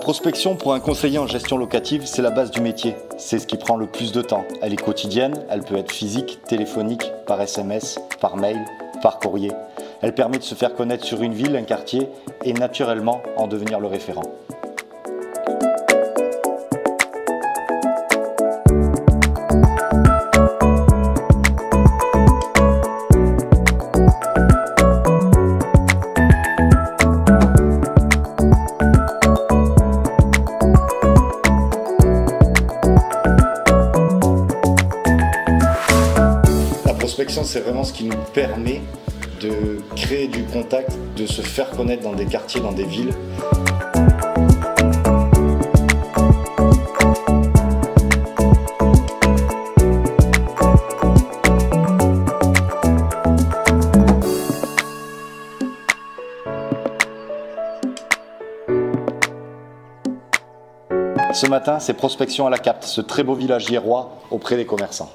prospection pour un conseiller en gestion locative, c'est la base du métier. C'est ce qui prend le plus de temps. Elle est quotidienne, elle peut être physique, téléphonique, par SMS, par mail, par courrier. Elle permet de se faire connaître sur une ville, un quartier et naturellement en devenir le référent. Prospection, c'est vraiment ce qui nous permet de créer du contact, de se faire connaître dans des quartiers, dans des villes. Ce matin, c'est prospection à la capte, ce très beau village hiérois auprès des commerçants.